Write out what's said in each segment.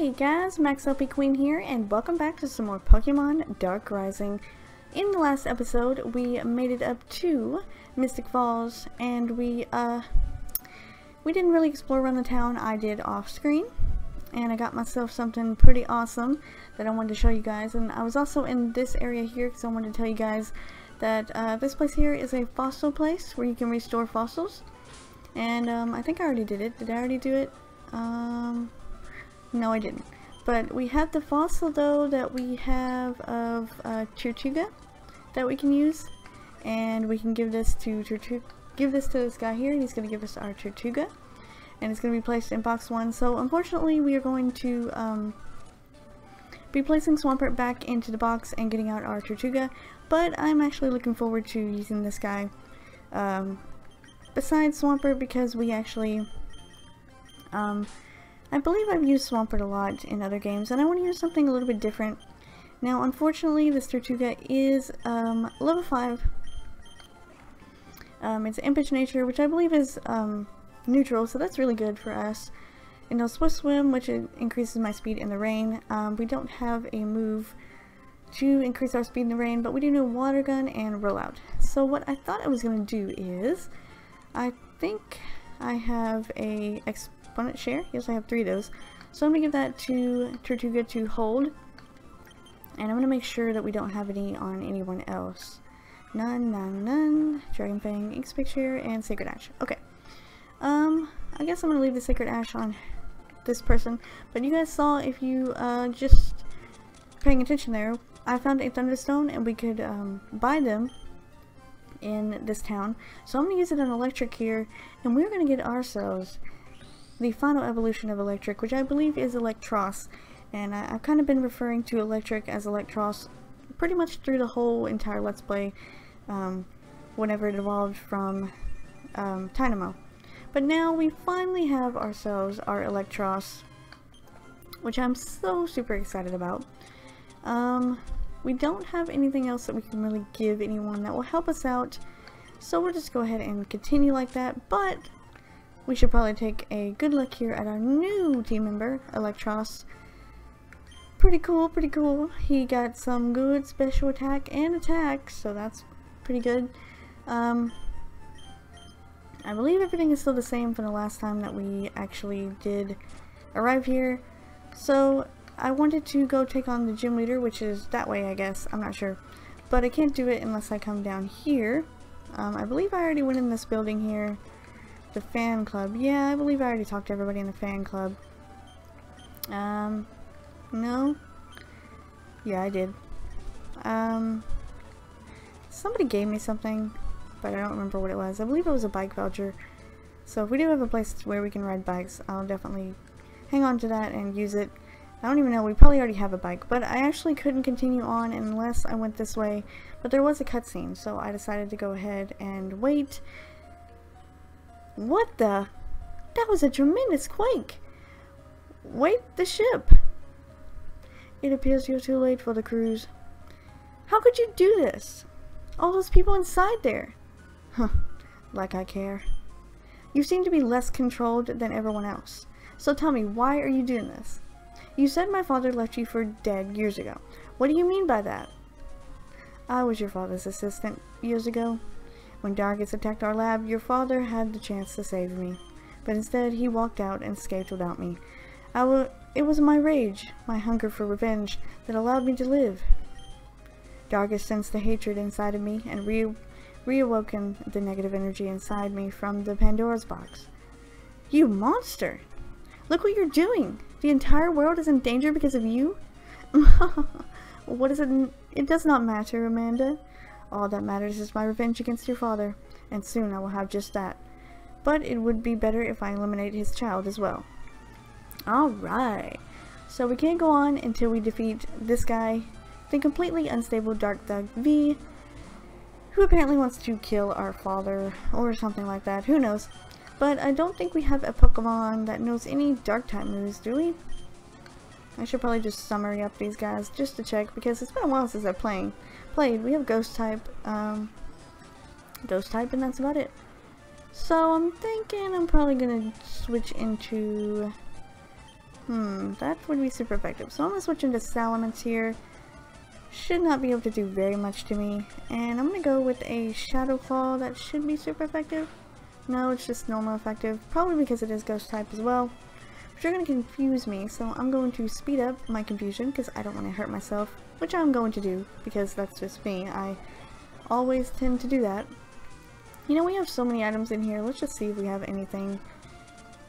Hey guys, Max LP Queen here, and welcome back to some more Pokemon Dark Rising. In the last episode, we made it up to Mystic Falls, and we, uh, we didn't really explore around the town, I did off-screen, and I got myself something pretty awesome that I wanted to show you guys, and I was also in this area here because I wanted to tell you guys that, uh, this place here is a fossil place where you can restore fossils, and, um, I think I already did it. Did I already do it? Um... No, I didn't. But we have the fossil, though, that we have of uh, that we can use. And we can give this to Tirtouga, give this to this guy here, and he's going to give us our Tirtouga, And it's going to be placed in box one. So, unfortunately, we are going to um, be placing Swampert back into the box and getting out our Tirtouga, But I'm actually looking forward to using this guy um, besides Swampert because we actually... Um, I believe I've used Swampert a lot in other games, and I want to use something a little bit different. Now, unfortunately, this Tirtouga is um, level 5. Um, it's Impish Nature, which I believe is um, neutral, so that's really good for us. And no Swift Swim, which increases my speed in the rain. Um, we don't have a move to increase our speed in the rain, but we do know Water Gun and Rollout. So what I thought I was going to do is, I think I have a Exponent Share. Yes, I have three of those. So I'm going to give that to Tirtouga to hold. And I'm going to make sure that we don't have any on anyone else. None, none, none. Dragon Fang, Ink Picture, and Sacred Ash. Okay. Um, I guess I'm going to leave the Sacred Ash on this person. But you guys saw, if you uh, just paying attention there, I found a Thunderstone and we could um, buy them in this town. So I'm going to use it on Eelektrik here, and we're going to get ourselves the final evolution of Eelektrik, which I believe is Eelektross. And I, have kind of been referring to Eelektrik as Eelektross pretty much through the whole entire Let's Play, um, whenever it evolved from um, Tynamo. But now we finally have ourselves our Eelektross, which I'm so super excited about. Um, we don't have anything else that we can really give anyone that will help us out, so we'll just go ahead and continue like that, but we should probably take a good look here at our new team member, Eelektross. Pretty cool, pretty cool. He got some good special attack and attack, so that's pretty good. Um, I believe everything is still the same from the last time that we actually did arrive here. So, I wanted to go take on the gym leader, which is that way, I guess. I'm not sure. But I can't do it unless I come down here. Um, I believe I already went in this building here. The fan club. Yeah, I believe I already talked to everybody in the fan club. Um, no? Yeah, I did. Um, somebody gave me something, but I don't remember what it was. I believe it was a bike voucher. So if we do have a place where we can ride bikes, I'll definitely hang on to that and use it. I don't even know, we probably already have a bike, but I actually couldn't continue on unless I went this way, but there was a cutscene, so I decided to go ahead and wait what the? That was a tremendous quake. Wait the ship. It appears you're too late for the cruise. How could you do this? All those people inside there. Huh, like I care. You seem to be less controlled than everyone else. So tell me, why are you doing this? You said my father left you for dead years ago. What do you mean by that? I was your father's assistant years ago. When Dargus attacked our lab, your father had the chance to save me. But instead, he walked out and escaped without me. it was my rage, my hunger for revenge, that allowed me to live. Dargus sensed the hatred inside of me and re reawoken the negative energy inside me from the Pandora's box. You monster! Look what you're doing! The entire world is in danger because of you? what is it? It does not matter, Amanda. All that matters is my revenge against your father, and soon I will have just that. But it would be better if I eliminate his child as well. Alright. So we can't go on until we defeat this guy, the completely unstable Dark Thug V, who apparently wants to kill our father, or something like that, who knows. But I don't think we have a Pokemon that knows any Dark type moves, do we? I should probably just summary up these guys just to check because it's been a while since I've playing played. We have Ghost type, um, Ghost type, and that's about it. So I'm thinking I'm probably gonna switch into Hmm, that would be super effective. So I'm to switch into Salamence here. Should not be able to do very much to me. And I'm to go with a Shadow Claw that should be super effective. No, it's just normal effective. Probably because it is Ghost type as well. You're going to confuse me, so I'm going to speed up my confusion because I don't want to hurt myself. Which I'm going to do because that's just me. I always tend to do that. You know, we have so many items in here. Let's just see if we have anything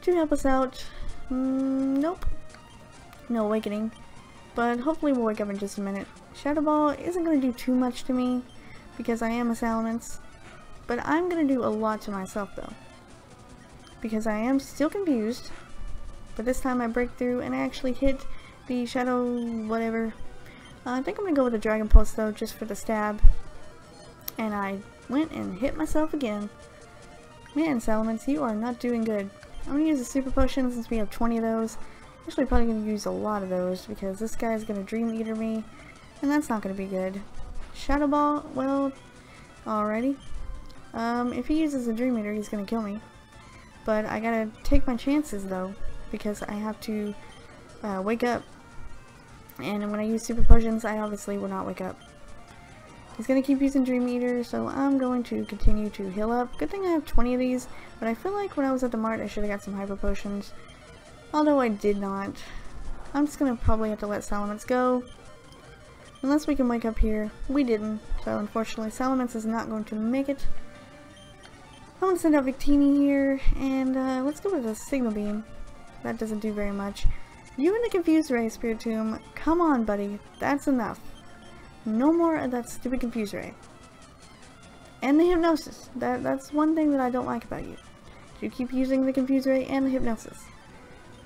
to help us out. Mm, nope. No awakening. But hopefully we'll wake up in just a minute. Shadow Ball isn't going to do too much to me because I am a Salamence. But I'm going to do a lot to myself though. Because I am still confused. But this time I break through and I actually hit the Shadow whatever. Uh, I think I'm to go with the Dragon Pulse though just for the stab. And I went and hit myself again. Man, Salamence, you are not doing good. I'm gonna use a super potion since we have 20 of those. Actually, probably gonna use a lot of those because this guy's gonna Dream Eater me, and that's not gonna be good. Shadow Ball, well, alrighty. Um, if he uses a Dream Eater, he's gonna kill me. But I gotta take my chances though, because I have to uh, wake up. And when I use super potions, I obviously will not wake up. He's going to keep using Dream Eater, so I'm going to continue to heal up. Good thing I have 20 of these, but I feel like when I was at the mart I should have got some Hyper Potions. Although I did not. I'm just going to probably have to let Salamence go. Unless we can wake up here. We didn't, so unfortunately Salamence is not going to make it. I'm going to send out Victini here, and uh, let's go with a Signal Beam. That doesn't do very much. You and the Confused Ray, Spiritomb. Come on, buddy. That's enough. No more of that stupid Confuse Ray. And the Hypnosis. That, that's one thing that I don't like about you. You keep using the Confuse Ray and the Hypnosis.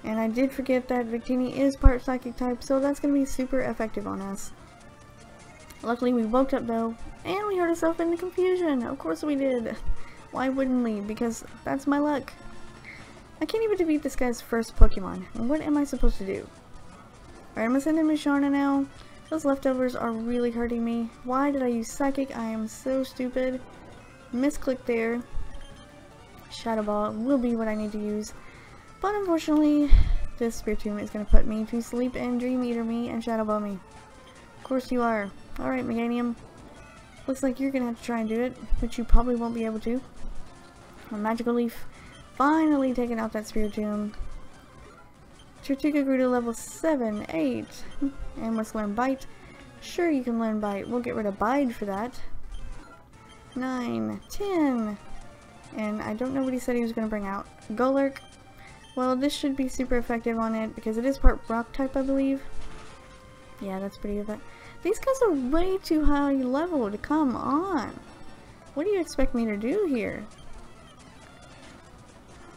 And I did forget that Victini is part Psychic type, so that's going to be super effective on us. Luckily we woke up though, and we hurt ourselves in the confusion. Of course we did. Why wouldn't we? Because that's my luck. I can't even defeat this guy's first Pokemon. What am I supposed to do? Alright, I'm gonna send in Musharna now. Those leftovers are really hurting me. Why did I use Psychic? I am so stupid. Misclick there. Shadow Ball will be what I need to use. But unfortunately, this Spiritomb is going to put me to sleep and Dream Eater me and Shadow Ball me. Of course you are. Alright, Meganium. Looks like you're to have to try and do it, which you probably won't be able to. A Magical Leaf finally taking out that Spiritomb. Tirtouga grew to level 7, 8. And let's learn Bite. Sure, you can learn Bite. We'll get rid of Bide for that. 9, 10. And I don't know what he said he was going to bring out. Golurk. Well, this should be super effective on it because it is part rock type, I believe. Yeah, that's pretty good. These guys are way too high leveled. Come on. What do you expect me to do here?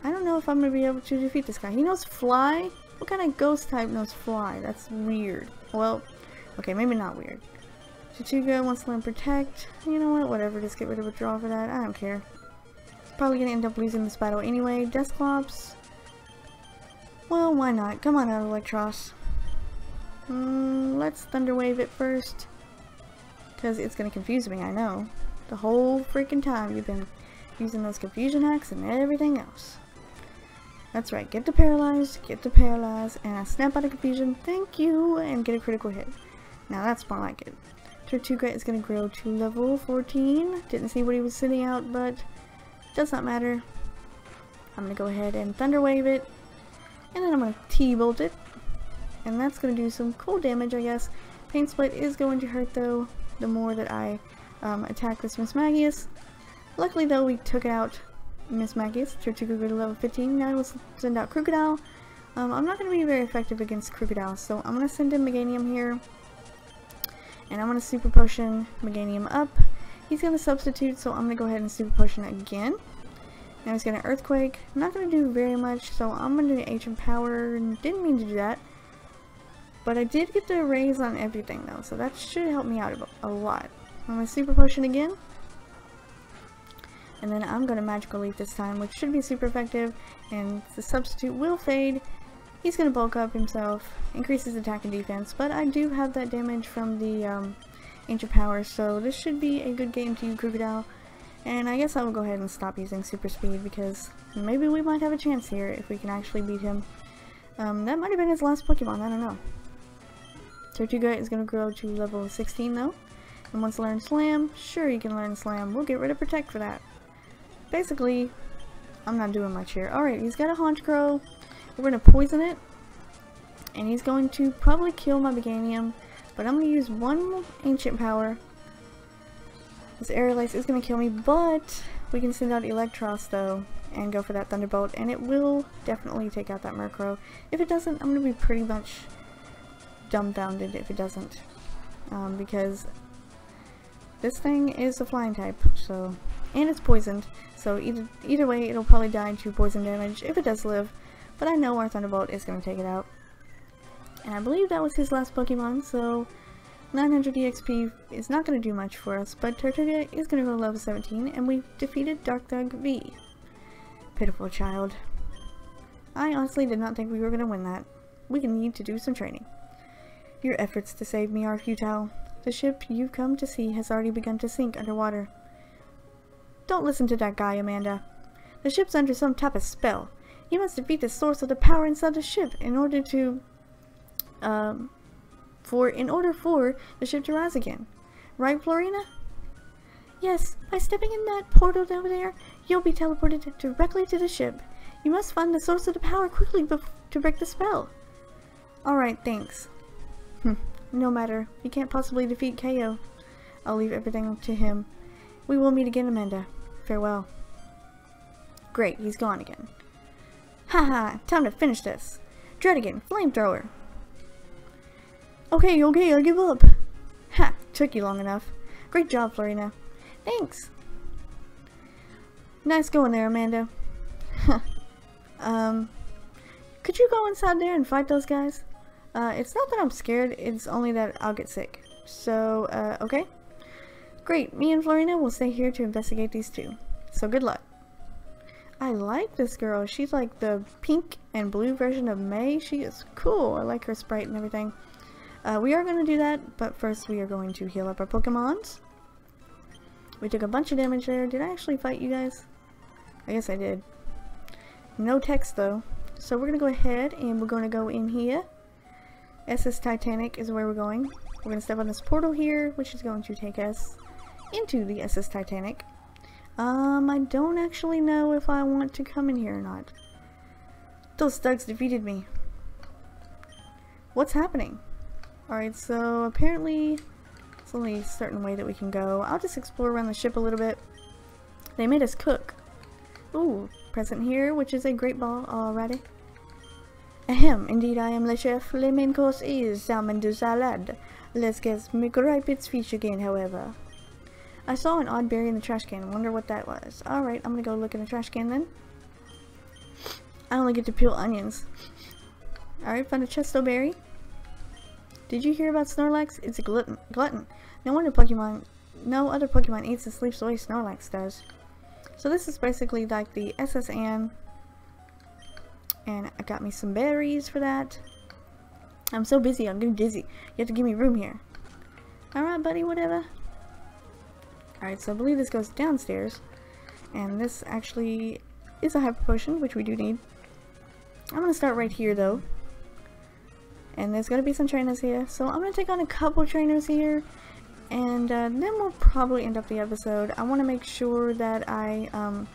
I don't know if I'm to be able to defeat this guy. He knows Fly? What kind of ghost type knows fly? That's weird. Well, okay, maybe not weird. Tirtouga wants to learn protect. You know what? Whatever. Just get rid of withdraw for that. I don't care. Probably gonna end up losing this battle anyway. Dusclops. Well, why not? Come on out, Eelektross. Mm, let's Thunderwave it first. Because it's gonna confuse me, I know. The whole freaking time you've been using those confusion hacks and everything else. That's right, get the paralyzed, get the paralyzed, and I snap out of confusion, thank you, and get a critical hit. Now that's more like it. Tirtouga is going to grow to level 14. Didn't see what he was sitting out, but does not matter. I'm going to go ahead and Thunder Wave it, and then I'm going to T-Bolt it, and that's going to do some cool damage, I guess. Pain Split is going to hurt, though, the more that I um, attack this Mismagius. Luckily, though, we took out Mismagius, Tirtouga grew to level 15. Now we'll send out Krookodile. Um, I'm not going to be very effective against Krookodile, so I'm going to send in Meganium here. And I'm going to Super Potion Meganium up. He's going to substitute, so I'm going to go ahead and Super Potion again. Now he's going to Earthquake. I'm not going to do very much, so I'm going to do Ancient Power. Didn't mean to do that. But I did get the raise on everything, though, so that should help me out a lot. I'm going to Super Potion again. And then I'm going to Magical Leaf this time, which should be super effective. And the substitute will fade. He's going to bulk up himself, increases attack and defense, but I do have that damage from the um, Ancient Power, so this should be a good game to use Krookodile. And I guess I will go ahead and stop using Super Speed because maybe we might have a chance here if we can actually beat him. Um, that might have been his last Pokemon, I don't know. Tirtouga is going to grow to level 16 though. And once learn Slam, sure you can learn Slam. We'll get rid of Protect for that. Basically, I'm not doing much here. Alright, he's got a Honchkrow. We're going to poison it. And he's going to probably kill my Meganium. But I'm going to use one Ancient Power. This Aerolyse is going to kill me, but we can send out Eelektross though and go for that Thunderbolt, and it will definitely take out that Murkrow. If it doesn't, I'm going to be pretty much dumbfounded if it doesn't. Um, because this thing is a flying type, so and it's poisoned, so either either way it'll probably die to poison damage if it does live, but I know our Thunderbolt is going to take it out. And I believe that was his last Pokemon, so 900 EXP is not going to do much for us, but Tirtouga is going to go level 17, and we defeated Darkthug V. Pitiful child. I honestly did not think we were going to win that. We need to do some training. Your efforts to save me are futile. The ship you've come to see has already begun to sink underwater. Don't listen to that guy, Amanda. The ship's under some type of spell. You must defeat the source of the power inside the ship in order to... Um... For, in order for the ship to rise again. Right, Florina? Yes, by stepping in that portal over there, you'll be teleported directly to the ship. You must find the source of the power quickly to break the spell. Alright, thanks. Hmm. No matter. He can't possibly defeat KO. I'll leave everything to him. We will meet again, Amanda. Farewell. Great, he's gone again. Haha, time to finish this. Druddigon, flamethrower. Okay, okay, I give up. Ha, took you long enough. Great job, Florina. Thanks. Nice going there, Amanda. um, could you go inside there and fight those guys? Uh, it's not that I'm scared, it's only that I'll get sick. So, uh, okay. Great, me and Florina will stay here to investigate these two. So good luck. I like this girl. She's like the pink and blue version of May. She is cool. I like her sprite and everything. Uh, we are going to do that, but first we are going to heal up our Pokemons. We took a bunch of damage there. Did I actually fight you guys? I guess I did. No text though. So we're going to go ahead and we're going to go in here. SS Titanic is where we're going. We're going to step on this portal here, which is going to take us into the SS Titanic. Um, I don't actually know if I want to come in here or not. Those thugs defeated me. What's happening? Alright, so apparently it's only a certain way that we can go. I'll just explore around the ship a little bit. They made us cook. Ooh, present here, which is a great ball already. Ahem, indeed I am the chef. The main course is salmon du salad. Let's get its fish again, however. I saw an odd berry in the trash can. Wonder what that was. Alright, I'm gonna go look in the trash can then. I only get to peel onions. Alright, found a chesto berry. Did you hear about Snorlax? It's a glutton. glutton. No wonder Pokemon, no other Pokemon eats and sleeps the way Snorlax does. So this is basically like the SS Anne. And I got me some berries for that. I'm so busy, I'm getting dizzy. You have to give me room here. Alright, buddy, whatever. Alright, so I believe this goes downstairs. And this actually is a hyper potion, which we do need. I'm to start right here, though. And there's to be some trainers here. So I'm to take on a couple trainers here. And uh, then we'll probably end up the episode. I want to make sure that I um,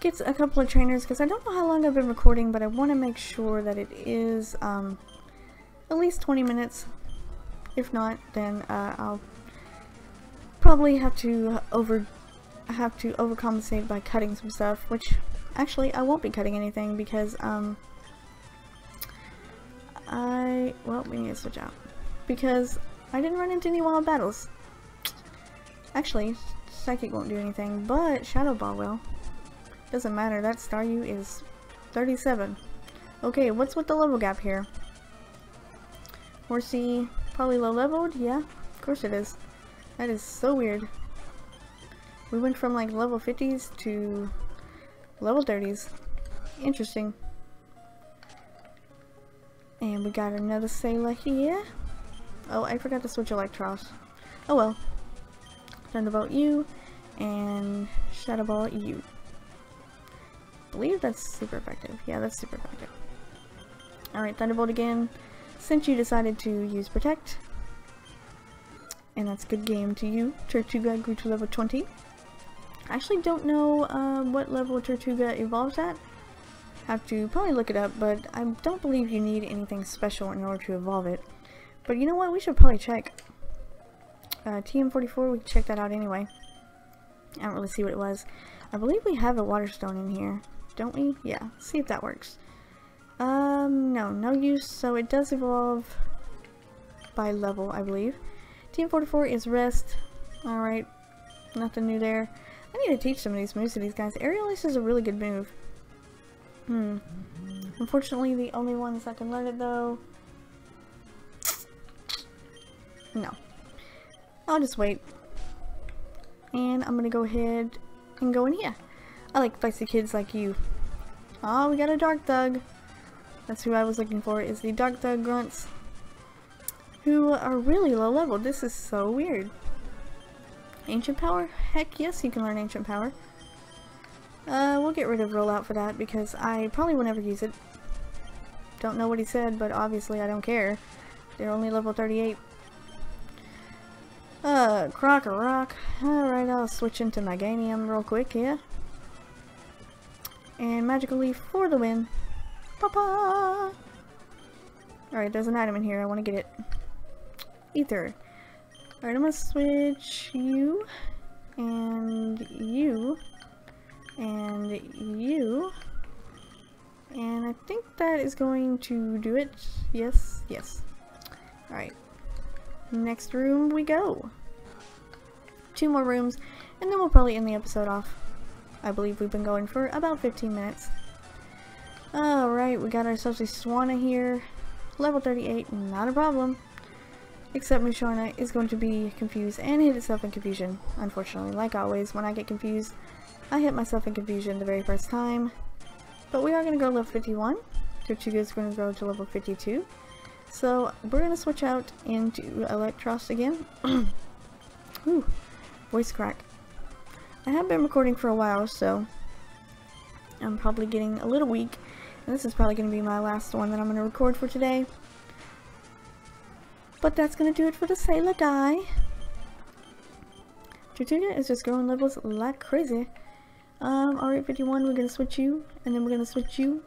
get a couple of trainers because I don't know how long I've been recording, but I want to make sure that it is um, at least 20 minutes. If not, then uh, I'll probably have to over have to overcompensate by cutting some stuff, which actually I won't be cutting anything because um, I well we need to switch out because I didn't run into any wild battles. Actually, Psychic won't do anything, but Shadow Ball will. Doesn't matter, that Staryu is 37. Okay, what's with the level gap here? Horsea, probably low leveled? Yeah, of course it is. That is so weird. We went from like level 50s to level 30s. Interesting. And we got another sailor here. Oh, I forgot to switch Eelektross. Oh well. Thunderbolt you, and Shadow Ball you. believe that's super effective. Yeah, that's super effective. Alright, Thunderbolt again. Since you decided to use Protect, and that's good game to you, Tirtouga grew to level 20. I actually don't know uh, what level Tirtouga evolves at. Have to probably look it up, but I don't believe you need anything special in order to evolve it. But you know what? We should probably check. Uh, TM44, we can check that out anyway. I don't really see what it was. I believe we have a Waterstone in here. Don't we? Yeah. see if that works. Um, no. No use. So it does evolve by level, I believe. TM44 is Rest. Alright. Nothing new there. I need to teach some of these moves to these guys. Aerial is a really good move. Hmm. Unfortunately, the only ones that can learn it, though... No. I'll just wait. And I'm gonna go ahead and go in here. I like feisty kids like you. Oh, we got a Dark Thug. That's who I was looking for, is the Dark Thug Grunts. Who are really low level. This is so weird. Ancient Power? Heck yes, you can learn Ancient Power. Uh, we'll get rid of Rollout for that because I probably will never use it. Don't know what he said, but obviously I don't care. They're only level 38. Uh, Krokorok. Alright, I'll switch into Meganium real quick here. And Magical Leaf for the win. Papa! Alright, there's an item in here. I want to get it. Ether. Alright, I'm gonna switch you and you and you and I think that is going to do it. Yes, yes. Alright. Next room we go. Two more rooms, and then we'll probably end the episode off. I believe we've been going for about 15 minutes. Alright, we got ourselves a Swanna here. Level 38, not a problem. Except Musharna is going to be confused and hit itself in confusion. Unfortunately, like always, when I get confused, I hit myself in confusion the very first time. But we are going to go level 51. Tirtouga is going to go to level 52. So we're going to switch out into Eelektross again. Ooh, voice crack. I have been recording for a while, so I'm probably getting a little weak. And this is probably going to be my last one that I'm going to record for today. But that's to do it for the Sailor Guy. Tirtouga is just growing levels like crazy. Um, alright, 51, we're to switch you, and then we're to switch you,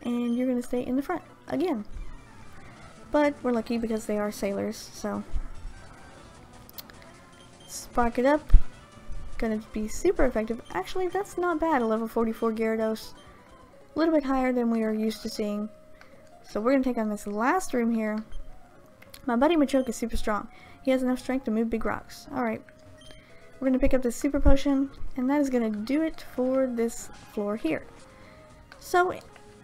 and you're to stay in the front again. But we're lucky because they are sailors, so. Spark it up. Gonna be super effective. Actually, that's not bad, a level 44 Gyarados. A little bit higher than we are used to seeing. So we're gonna take on this last room here. My buddy Machoke is super strong. He has enough strength to move big rocks. Alright. We're gonna pick up this super potion, and that is gonna do it for this floor here. So,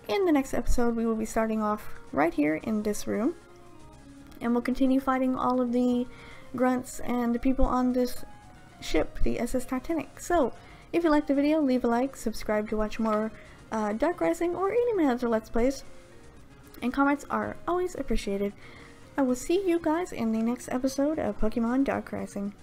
in the next episode, we will be starting off right here in this room. And we'll continue fighting all of the grunts and the people on this ship, the SS Titanic. So, if you liked the video, leave a like, subscribe to watch more uh, Dark Rising or any of my other Let's Plays. And comments are always appreciated. I will see you guys in the next episode of Pokemon Dark Rising.